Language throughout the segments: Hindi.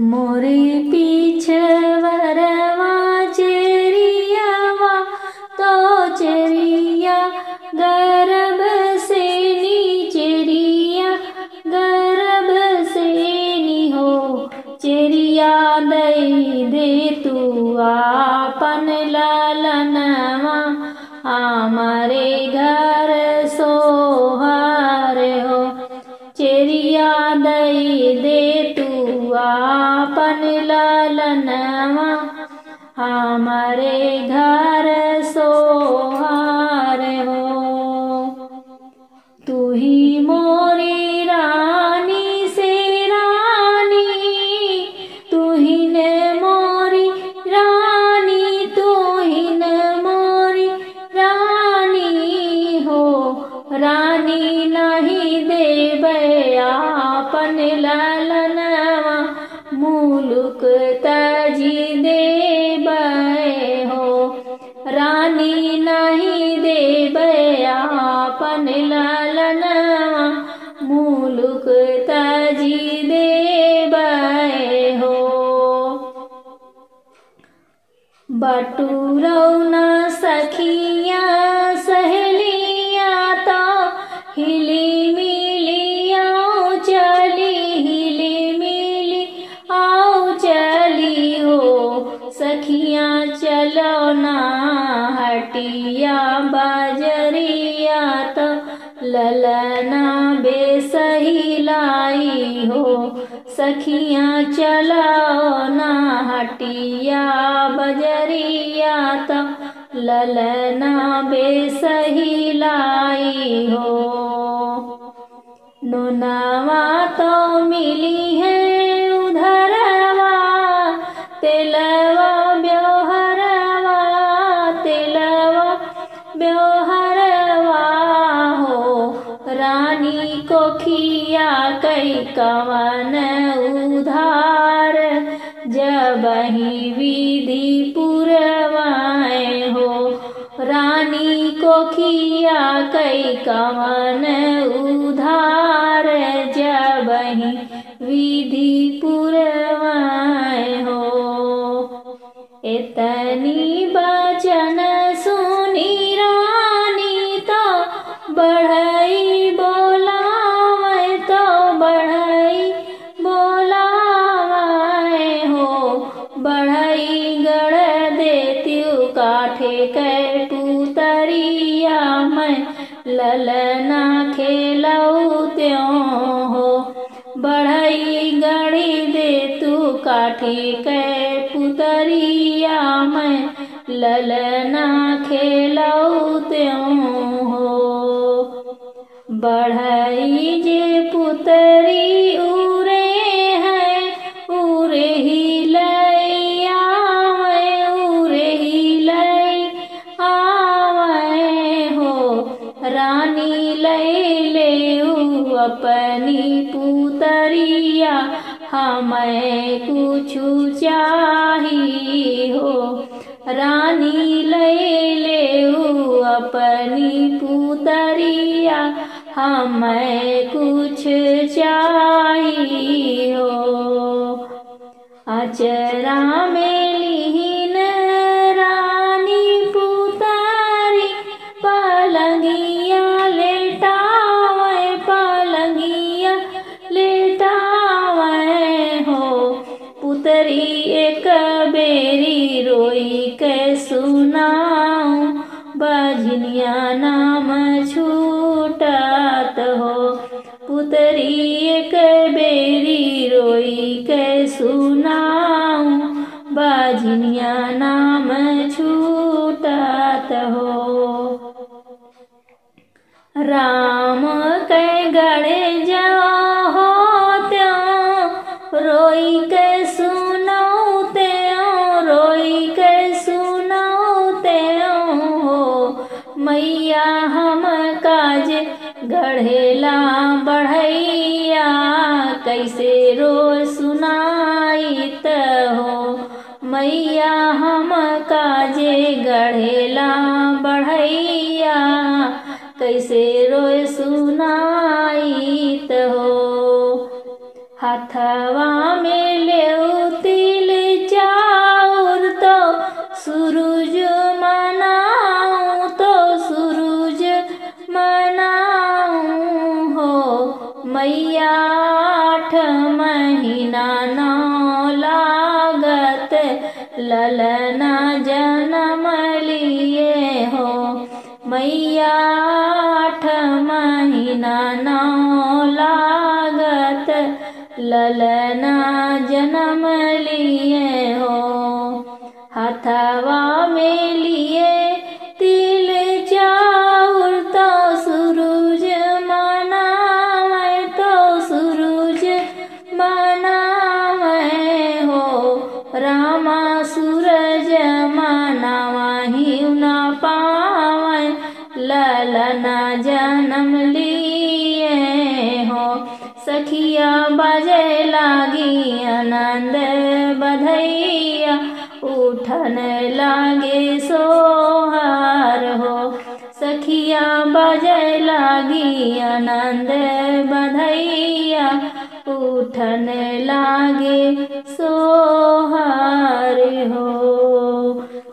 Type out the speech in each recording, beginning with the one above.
मोरी पीछ वरवा चेरियावा तो चेरिया गर्भ से नी चेरिया, गर्भ से नी हो, चेरिया दई दे तू आ। मुलुक तजी देवे हो। रानी नहीं देवे आपन ललनवा मुलुक तजी देवे हो। बटुरौना सखिया, सहेलिया तो हिली ललना बेसही लाई हो। सखिया चलो ना हटिया, बजरिया तो ललना बेसही लाई हो। नुनावा तो मिली है उधरवा, तेलवा कवन उधार, जब ही विधि पुरवाए हो। रानी को किया कई कवन उधार, जब ही विधि पुरवाए हो। इतनी बचन सुनी रानी तो बढ़ई ललना खेलऊ त्यों हो बढ़ई गढ़ी दे तू काठी के पुतरिया मैं। ललना खेलऊ त्यों हो बढ़ई जे पुतरी उरे अपनी पुतरिया हमें कुछ चाही हो। रानी ले ले अपनी पुतरिया हमें कुछ चाही हो। अचरा में बजनिया नाम छूटत हो। पुतरी बेरी रोई के सुनाऊं बाजनिया नाम छूटत हो। राम के गड़े जाओ हो त्यों। रोई के सुनाऊ कैसे रो सुनाई हो? मैया हम काजे गढ़ेला बढ़ैया, कैसे रो सुनाई हो? हथवा में जन्म हो। मैया आठ महीना नौ लागत ललना जन्म लिए हो। हथवा में लिए सखिया बजे लागी आनंद बधैया, उठन लागे सोहार हो। सखिया बजे लागी आनंद बधैया, उठन लागे सोहार हो।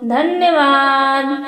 धन्यवाद।